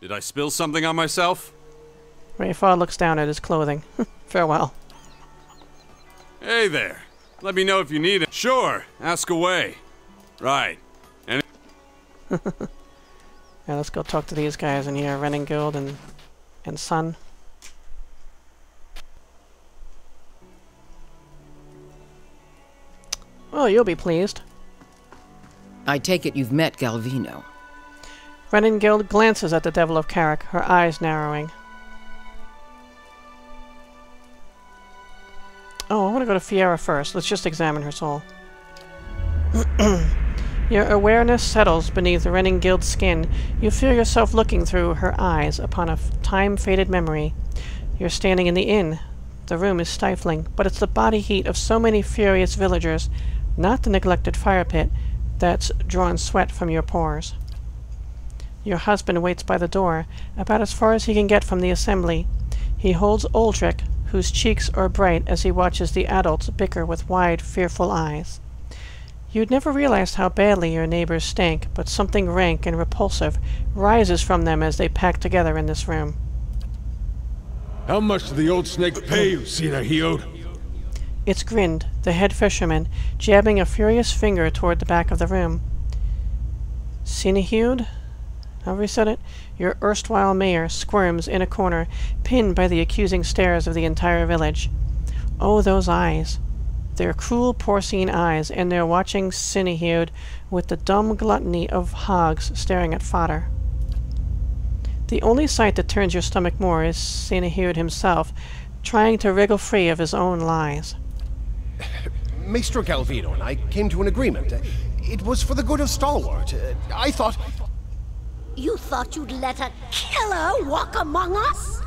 Did I spill something on myself? Rayfar looks down at his clothing. Farewell. Hey there. Let me know if you need it. Sure, ask away. Right. And Yeah, let's go talk to these guys in here, Renengild and and Son. Well, you'll be pleased. I take it you've met Galvino. Renengild glances at the Devil of Caroc, her eyes narrowing. Oh, I want to go to Fiera first. Let's just examine her soul. Your awareness settles beneath Renengild's skin. You feel yourself looking through her eyes upon a time-faded memory. You're standing in the inn. The room is stifling, but it's the body heat of so many furious villagers, not the neglected fire pit, that's drawn sweat from your pores. Your husband waits by the door, about as far as he can get from the assembly. He holds Uldric, whose cheeks are bright as he watches the adults bicker with wide, fearful eyes. You'd never realized how badly your neighbors stank, but something rank and repulsive rises from them as they pack together in this room. How much did the old snake pay you, Sina Hiod? It's grinned, the head fisherman, jabbing a furious finger toward the back of the room. Sinihud? However you said it, your erstwhile mayor squirms in a corner, pinned by the accusing stares of the entire village. Oh, those eyes. Their cruel porcine eyes, and they're watching Sinihud with the dumb gluttony of hogs staring at fodder. The only sight that turns your stomach more is Sinihud himself, trying to wriggle free of his own lies. Maestro Galvino and I came to an agreement. It was for the good of Stalwart. I thought... You thought you'd let a killer walk among us?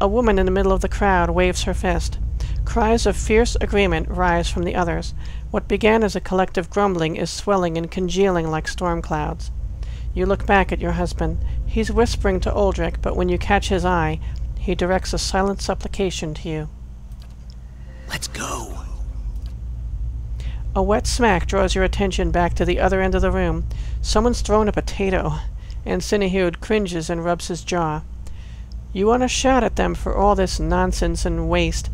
A woman in the middle of the crowd waves her fist. Cries of fierce agreement rise from the others. What began as a collective grumbling is swelling and congealing like storm clouds. You look back at your husband. He's whispering to Uldric, but when you catch his eye, he directs a silent supplication to you. Let's go. A wet smack draws your attention back to the other end of the room. Someone's thrown a potato, and Sinihud cringes and rubs his jaw. You want to shout at them for all this nonsense and waste,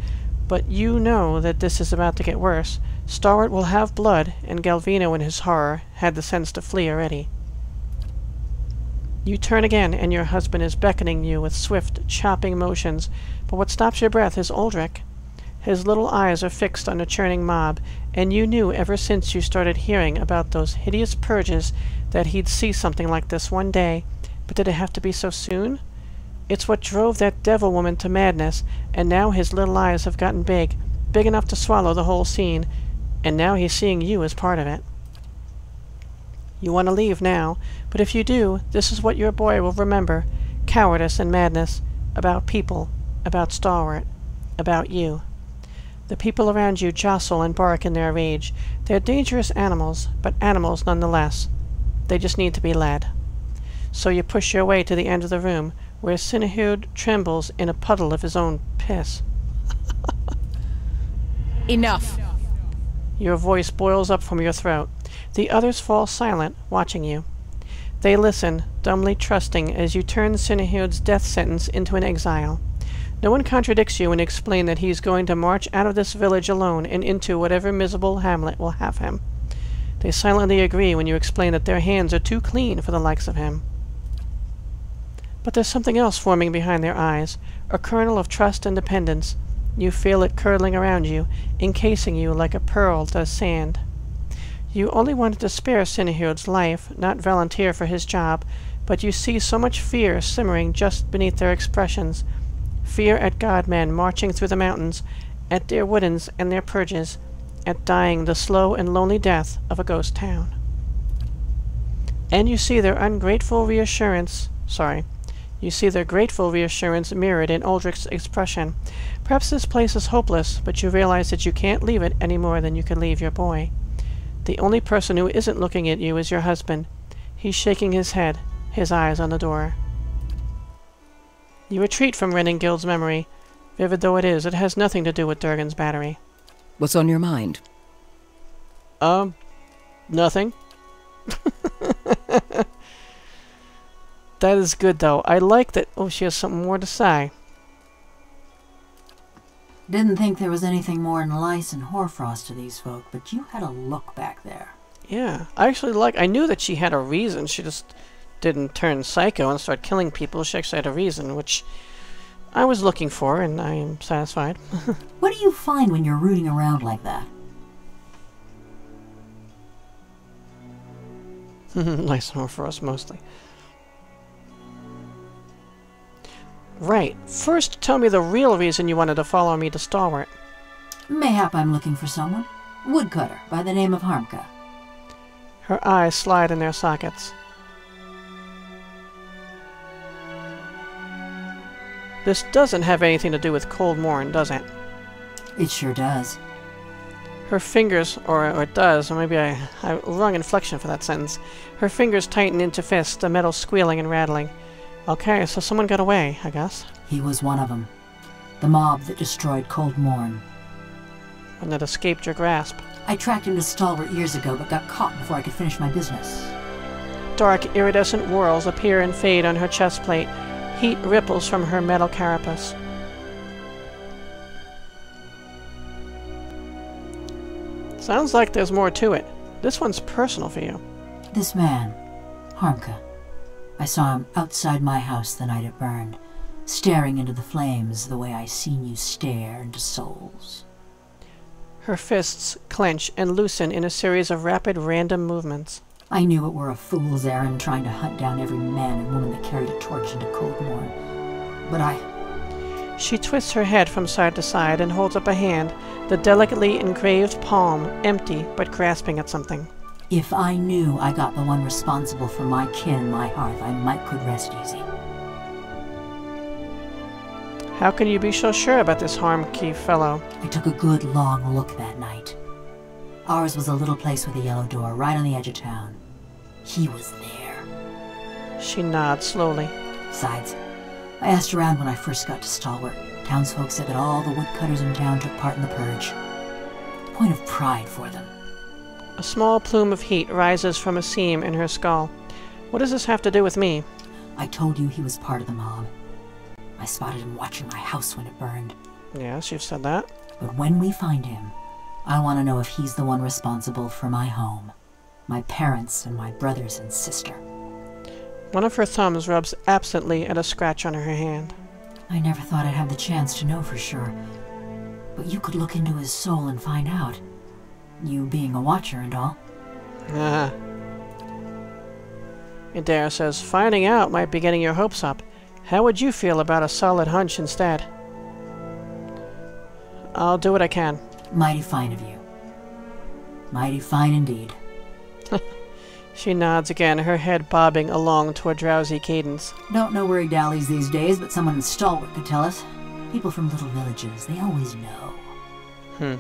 but you know that this is about to get worse. Stalwart will have blood, and Galvino in his horror had the sense to flee already. You turn again, and your husband is beckoning you with swift, chopping motions, but what stops your breath is Uldric. His little eyes are fixed on the churning mob, and you knew ever since you started hearing about those hideous purges that he'd see something like this one day. But did it have to be so soon? It's what drove that devil woman to madness, and now his little eyes have gotten big, big enough to swallow the whole scene, and now he's seeing you as part of it. You want to leave now, but if you do, this is what your boy will remember. Cowardice and madness. About people. About Stalwart. About you. The people around you jostle and bark in their rage. They're dangerous animals, but animals nonetheless. They just need to be led. So you push your way to the end of the room, where Sinihud trembles in a puddle of his own piss. Enough. Your voice boils up from your throat. The others fall silent, watching you. They listen, dumbly trusting, as you turn Sinihud's death sentence into an exile. No one contradicts you and explain that he is going to march out of this village alone and into whatever miserable hamlet will have him. They silently agree when you explain that their hands are too clean for the likes of him. But there's something else forming behind their eyes, a kernel of trust and dependence. You feel it curdling around you, encasing you like a pearl does sand. You only wanted to spare Sinihud's life, not volunteer for his job, but you see so much fear simmering just beneath their expressions. Fear at God-men marching through the mountains, at their woodens and their purges, at dying the slow and lonely death of a ghost town. And you see their ungrateful reassurance, sorry, you see their grateful reassurance mirrored in Uldric's expression. Perhaps this place is hopeless, but you realize that you can't leave it any more than you can leave your boy. The only person who isn't looking at you is your husband. He's shaking his head, his eyes on the door. You retreat from Renengild's memory. Vivid though it is, it has nothing to do with Durgan's battery. What's on your mind? Um, nothing. That is good, though. I like that. Oh, she has something more to say. Didn't think there was anything more than lice and hoarfrost to these folk, but you had a look back there. Yeah, I actually like. I knew that she had a reason. She just didn't turn psycho and start killing people. She actually had a reason, which I was looking for, and I am satisfied. What do you find when you're rooting around like that? nice more for us, mostly. Right. First, tell me the real reason you wanted to follow me to Stalwart. Mayhap I'm looking for someone. Woodcutter, by the name of Harmka. Her eyes slide in their sockets. This doesn't have anything to do with Cold Morn, does it? It sure does. Her fingers, or, or it does, or maybe I, I wrong inflection for that sentence. Her fingers tighten into fists, the metal squealing and rattling. Okay, so someone got away, I guess. He was one of them. The mob that destroyed Cold Morn. And that escaped your grasp. I tracked him to Stalwart years ago, but got caught before I could finish my business. Dark, iridescent whorls appear and fade on her chest plate. Heat ripples from her metal carapace. Sounds like there's more to it. This one's personal for you. This man, Harmka. I saw him outside my house the night it burned, staring into the flames the way I seen you stare into souls. Her fists clench and loosen in a series of rapid, random movements. I knew it were a fool's errand trying to hunt down every man and woman that carried a torch into Coldmorn. But I... She twists her head from side to side and holds up a hand, the delicately engraved palm empty but grasping at something. If I knew I got the one responsible for my kin and my hearth, I might could rest easy. How can you be so sure about this harm, Harmkey fellow? I took a good long look that night. Ours was a little place with a yellow door right on the edge of town. He was there. She nods slowly. Besides, I asked around when I first got to Stalwart. Townsfolk said that all the woodcutters in town took part in the purge. Point of pride for them. A small plume of heat rises from a seam in her skull. What does this have to do with me? I told you he was part of the mob. I spotted him watching my house when it burned. Yes, you've said that. But when we find him, I want to know if he's the one responsible for my home, my parents, and my brothers and sister. One of her thumbs rubs absently at a scratch on her hand. I never thought I'd have the chance to know for sure. But you could look into his soul and find out. You being a watcher and all. Ah. Adair says, finding out might be getting your hopes up. How would you feel about a solid hunch instead? I'll do what I can. Mighty fine of you. Mighty fine indeed. She nods again, her head bobbing along to a drowsy cadence. Don't know where he dallies these days, but someone in Stalwart could tell us. People from little villages, they always know. Hmm.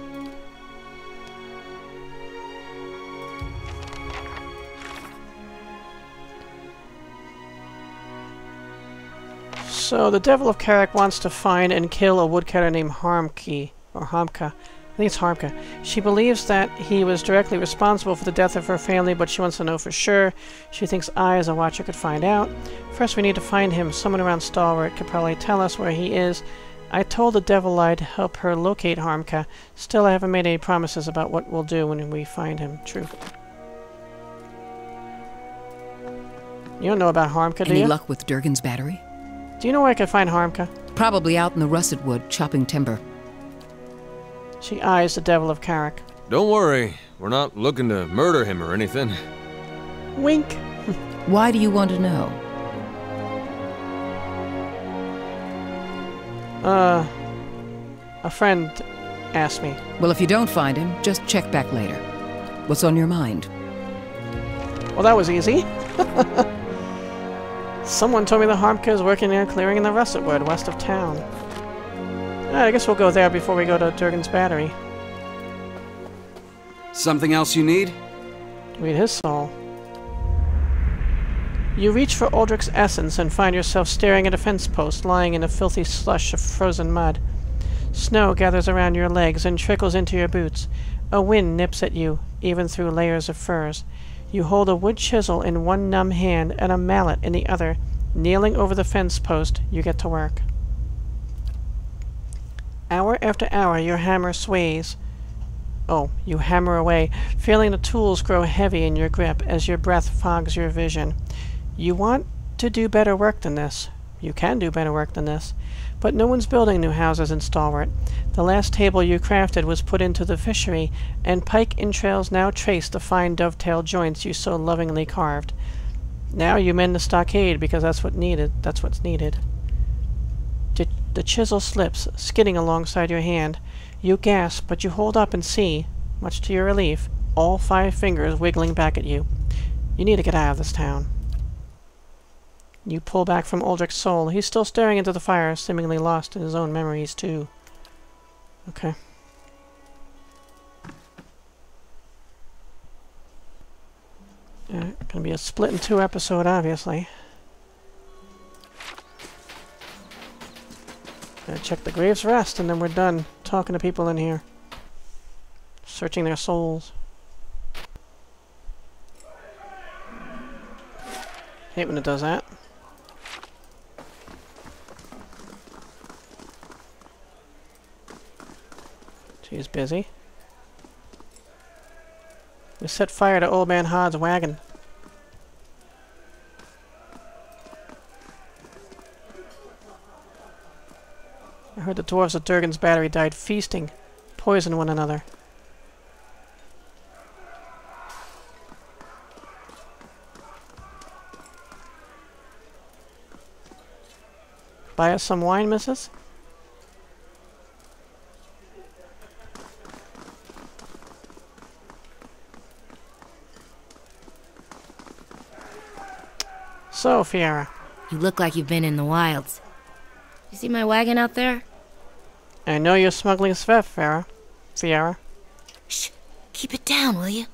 So the Devil of Caroc wants to find and kill a woodcutter named Harmki, or Harmka. I think it's Harmka. She believes that he was directly responsible for the death of her family, but she wants to know for sure. She thinks I, as a watcher, could find out. First, we need to find him. Someone around Stalwart could probably tell us where he is. I told the Devil I'd help her locate Harmka. Still, I haven't made any promises about what we'll do when we find him. True. You don't know about Harmka, do Any you? luck with Durgan's battery? Do you know where I could find Harmka? Probably out in the russet wood, chopping timber. She eyes the Devil of Caroc. Don't worry, we're not looking to murder him or anything. Wink. Why do you want to know? Uh, a friend asked me. Well, if you don't find him, just check back later. What's on your mind? Well, that was easy. Someone told me the Harmka is working in a clearing in the Russet Wood, west of town. Alright, I guess we'll go there before we go to Durgan's Battery. Something else you need? Read his soul. You reach for Aldrich's essence and find yourself staring at a fence post lying in a filthy slush of frozen mud. Snow gathers around your legs and trickles into your boots. A wind nips at you, even through layers of furs. You hold a wood chisel in one numb hand and a mallet in the other, Kneeling over the fence post, you get to work. Hour after hour, your hammer sways. Oh, you hammer away, feeling the tools grow heavy in your grip as your breath fogs your vision. You want to do better work than this. You can do better work than this. But no one's building new houses in Stalwart. The last table you crafted was put into the fishery, and pike entrails now trace the fine dovetail joints you so lovingly carved. Now you mend the stockade because that's what needed. That's what's needed. The, chisel slips, skidding alongside your hand. You gasp, but you hold up and see, much to your relief, all five fingers wiggling back at you. You need to get out of this town. You pull back from Uldric's soul. He's still staring into the fire, seemingly lost in his own memories, too. Okay. Yeah, gonna be a split in two episode, obviously. Gotta check the Graves Rest, and then we're done talking to people in here. Searching their souls. Hate when it does that. She's busy. We set fire to Old Man Hod's wagon. The dwarves of Durgan's battery died feasting, poison one another. Buy us some wine, missus? So, Fiera. You look like you've been in the wilds. You see my wagon out there? I know you're smuggling Sveth, Fiera. Fiera. Shh. Keep it down, will you?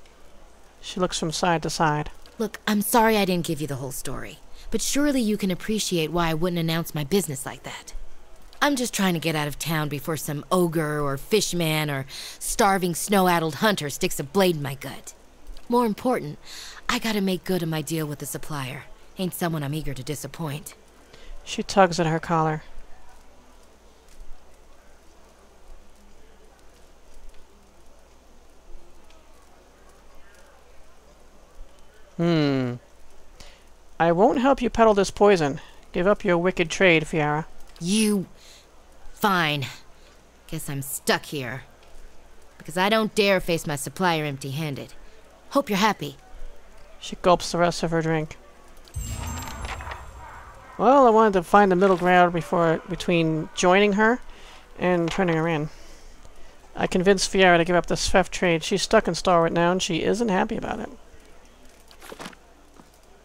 She looks from side to side. Look, I'm sorry I didn't give you the whole story. But surely you can appreciate why I wouldn't announce my business like that. I'm just trying to get out of town before some ogre or fishman or starving snow-addled hunter sticks a blade in my gut. More important, I gotta make good on my deal with the supplier. Ain't someone I'm eager to disappoint. She tugs at her collar. Hmm. I won't help you peddle this poison. Give up your wicked trade, Fiara. You... Fine. Guess I'm stuck here. Because I don't dare face my supplier empty-handed. Hope you're happy. She gulps the rest of her drink. Well, I wanted to find the middle ground before between joining her and turning her in. I convinced Fiera to give up the Sveth trade. She's stuck in Stalwart now, and she isn't happy about it.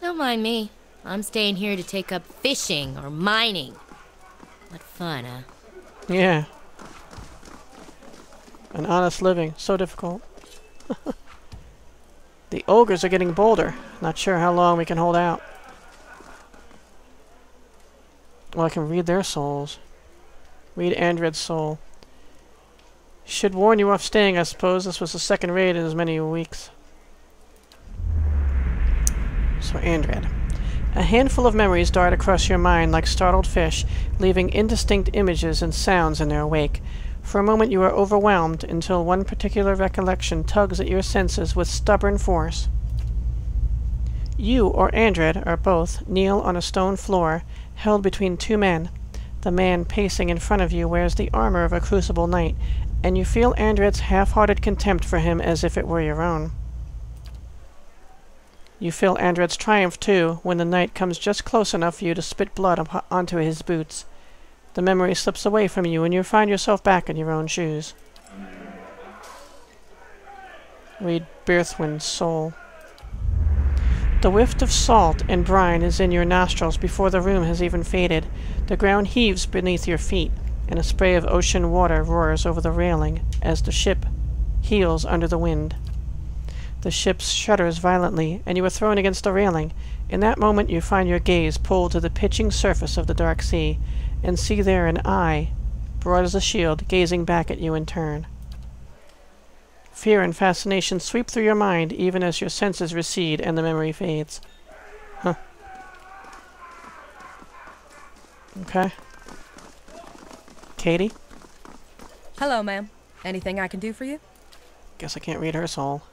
Don't mind me. I'm staying here to take up fishing or mining. What fun, huh? Yeah. An honest living. So difficult. the ogres are getting bolder. Not sure how long we can hold out. Well, I can read their souls. Read Andred's soul. Should warn you off staying, I suppose. This was the second raid in as many weeks. So, Andred. A handful of memories dart across your mind like startled fish, leaving indistinct images and sounds in their wake. For a moment you are overwhelmed until one particular recollection tugs at your senses with stubborn force. You, or Andred, or both, kneel on a stone floor, held between two men. The man pacing in front of you wears the armor of a crucible knight, and you feel Andred's half-hearted contempt for him as if it were your own. You feel Andred's triumph, too, when the knight comes just close enough for you to spit blood onto his boots. The memory slips away from you, and you find yourself back in your own shoes. Read Berthwin's soul. The whiff of salt and brine is in your nostrils before the room has even faded. The ground heaves beneath your feet, and a spray of ocean water roars over the railing as the ship heels under the wind. The ship shudders violently, and you are thrown against the railing. In that moment you find your gaze pulled to the pitching surface of the dark sea, and see there an eye, broad as a shield, gazing back at you in turn. Fear and fascination sweep through your mind even as your senses recede and the memory fades. Huh. Okay. Katie? Hello, ma'am. Anything I can do for you? Guess I can't read her soul.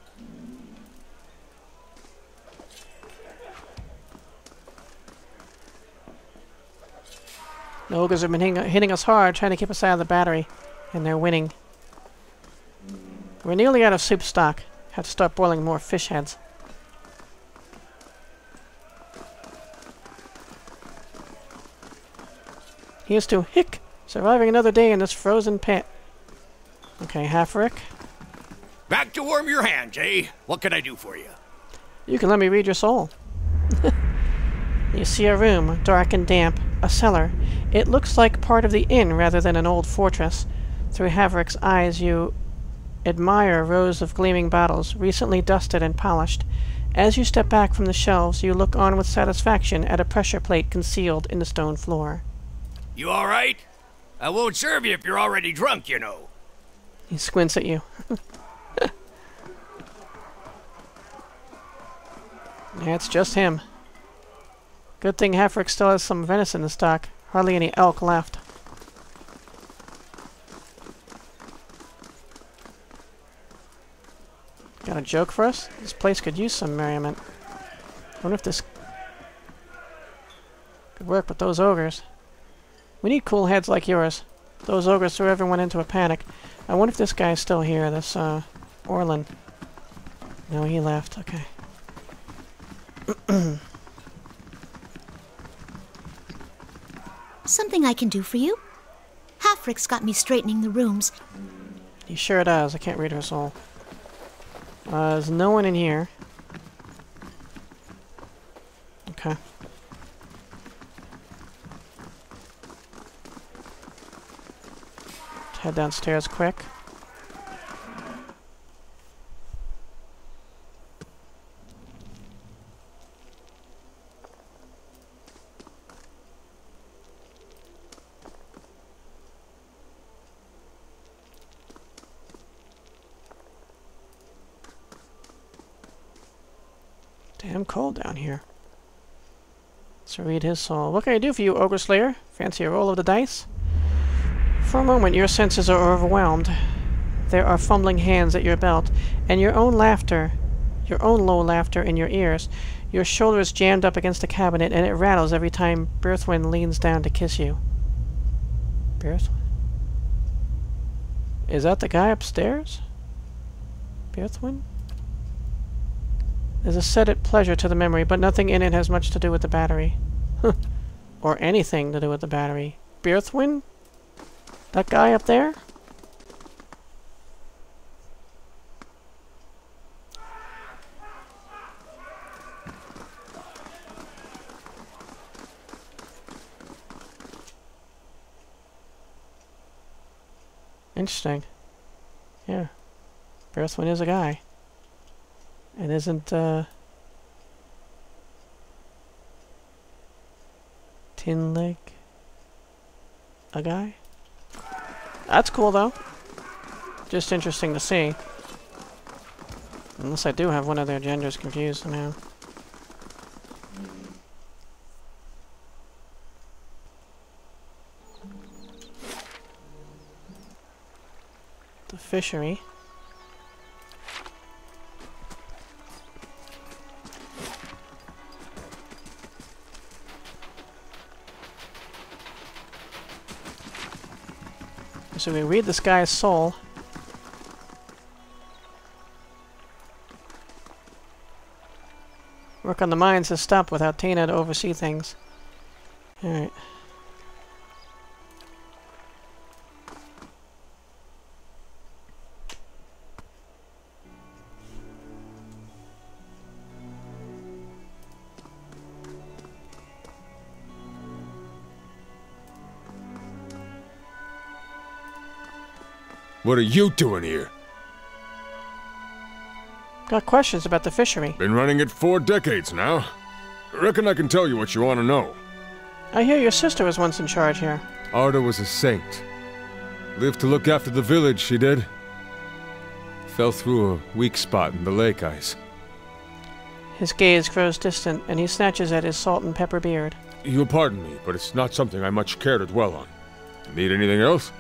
The ogres have been hitting, hitting us hard, trying to keep us out of the battery. And they're winning. We're nearly out of soup stock. Have to start boiling more fish heads. Here's to Hick, surviving another day in this frozen pit. Okay, Halfrick. Back to warm your hands, eh? What can I do for you? You can let me read your soul. You see a room, dark and damp, a cellar. It looks like part of the inn rather than an old fortress. Through Haverick's eyes, you admire rows of gleaming bottles, recently dusted and polished. As you step back from the shelves, you look on with satisfaction at a pressure plate concealed in the stone floor. You all right? I won't serve you if you're already drunk, you know. He squints at you. it's just him. Good thing Hafrick still has some venison in stock. Hardly any elk left. Got a joke for us? This place could use some merriment. wonder if this could work with those ogres. We need cool heads like yours. Those ogres threw everyone into a panic. I wonder if this guy's still here, this, uh, Orlin. No, he left. Okay. Something I can do for you? Halfrick's got me straightening the rooms. He sure does. I can't read her soul. Uh, there's no one in here. Okay. Head downstairs quick. Damn cold down here. Let's read his soul. What can I do for you, Ogre Slayer? Fancy a roll of the dice? For a moment, your senses are overwhelmed. There are fumbling hands at your belt, and your own laughter, your own low laughter in your ears. Your shoulder is jammed up against a cabinet, and it rattles every time Berthwin leans down to kiss you. Berthwin? Is that the guy upstairs? Berthwin? There's a set it pleasure to the memory, but nothing in it has much to do with the battery. or anything to do with the battery. Berthwin? That guy up there? Interesting. Yeah. Berthwin is a guy. And isn't, uh... Tin Lake a guy? That's cool, though. Just interesting to see. Unless I do have one of their genders confused somehow. The fishery. So we read this guy's soul. Work on the mines has stopped without Tina to oversee things. Alright. What are you doing here? Got questions about the fishery. Been running it four decades now. Reckon I can tell you what you want to know. I hear your sister was once in charge here. Arda was a saint. Lived to look after the village, she did. Fell through a weak spot in the lake ice. His gaze grows distant, and he snatches at his salt and pepper beard. You'll pardon me, but it's not something I much care to dwell on. Need anything else?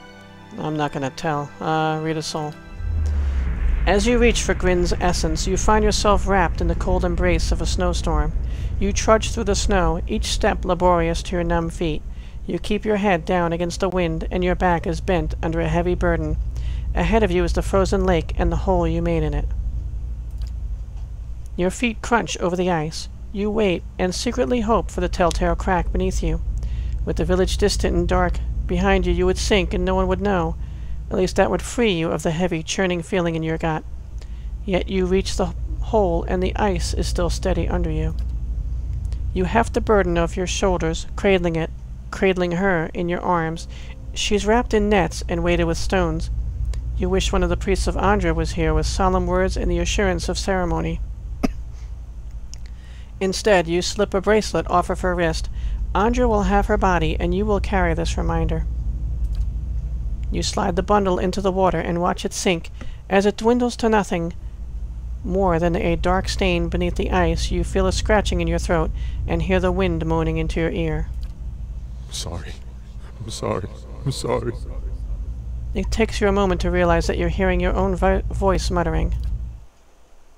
I'm not gonna tell. Uh, read a soul. As you reach for Grynde's essence, you find yourself wrapped in the cold embrace of a snowstorm. You trudge through the snow, each step laborious to your numb feet. You keep your head down against the wind, and your back is bent under a heavy burden. Ahead of you is the frozen lake and the hole you made in it. Your feet crunch over the ice. You wait and secretly hope for the telltale crack beneath you. With the village distant and dark behind you, you would sink and no one would know. At least that would free you of the heavy, churning feeling in your gut. Yet you reach the hole and the ice is still steady under you. You have the burden of your shoulders, cradling it, cradling her in your arms. She's wrapped in nets and weighted with stones. You wish one of the priests of Ondra was here with solemn words and the assurance of ceremony. Instead, you slip a bracelet off of her wrist. Ondra will have her body, and you will carry this reminder. You slide the bundle into the water and watch it sink. As it dwindles to nothing more than a dark stain beneath the ice, you feel a scratching in your throat and hear the wind moaning into your ear. I'm sorry. I'm sorry. I'm sorry. It takes you a moment to realize that you're hearing your own vo voice muttering.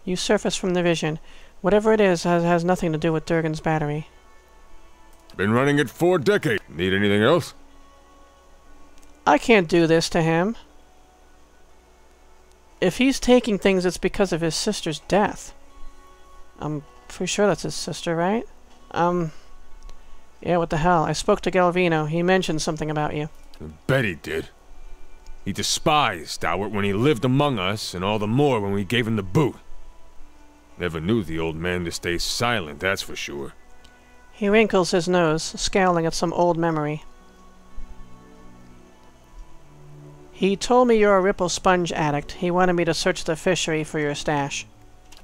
You surface from the vision. Whatever it is has, has nothing to do with Durgan's battery. Been running it four decades. Need anything else? I can't do this to him. If he's taking things, it's because of his sister's death. I'm pretty sure that's his sister, right? Um... Yeah, what the hell. I spoke to Galvino. He mentioned something about you. Bet he did. He despised Stalwart when he lived among us, and all the more when we gave him the boot. Never knew the old man to stay silent, that's for sure. He wrinkles his nose, scowling at some old memory. He told me you're a Ripple Sponge addict. He wanted me to search the fishery for your stash.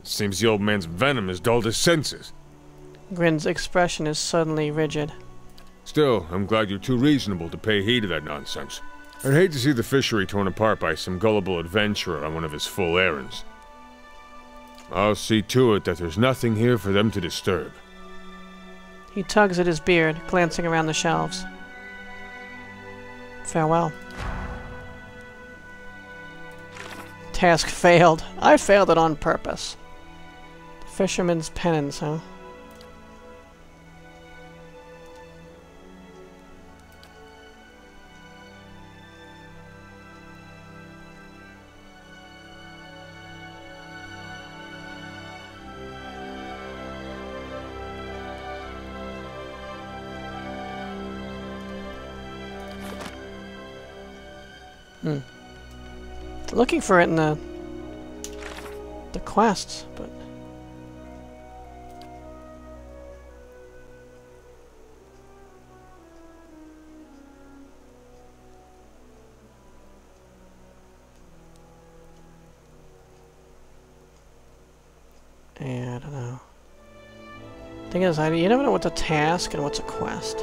Seems the old man's venom has dulled his senses. Grynde's expression is suddenly rigid. Still, I'm glad you're too reasonable to pay heed to that nonsense. I'd hate to see the fishery torn apart by some gullible adventurer on one of his full errands. I'll see to it that there's nothing here for them to disturb. He tugs at his beard, glancing around the shelves. Farewell. Task failed. I failed it on purpose. Fisherman's penance, huh? Hmm. Looking for it in the the quests, but Yeah, I don't know. Thing is, I, you never know what's a task and what's a quest.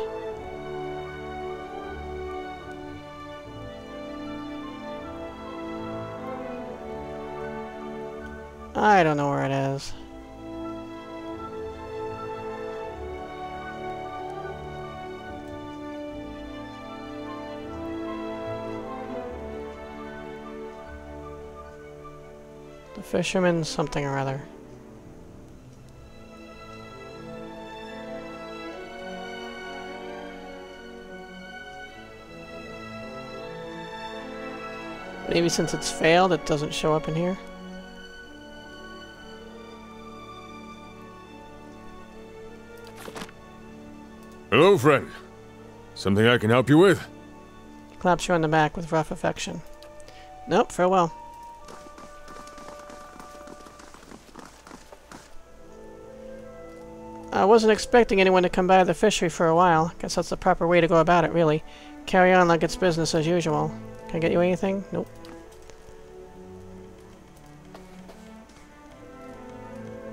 I don't know where it is. The fisherman something or other. Maybe since it's failed, it doesn't show up in here. Hello, friend. Something I can help you with? Claps you on the back with rough affection. Nope, farewell. I wasn't expecting anyone to come by the fishery for a while. Guess that's the proper way to go about it, really. Carry on like it's business as usual. Can I get you anything? Nope.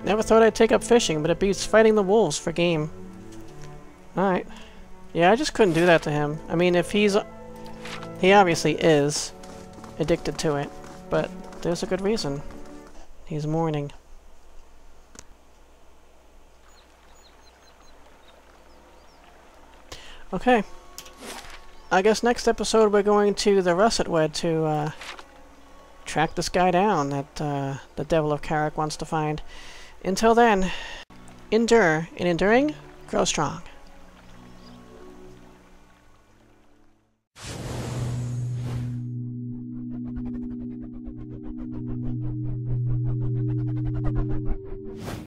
Never thought I'd take up fishing, but it beats fighting the wolves for game. Alright. Yeah, I just couldn't do that to him. I mean, if he's... He obviously is addicted to it, but there's a good reason. He's mourning. Okay. I guess next episode we're going to the Russet Wood to uh, track this guy down that uh, the Devil of Caroc wants to find. Until then, endure. In enduring, grow strong.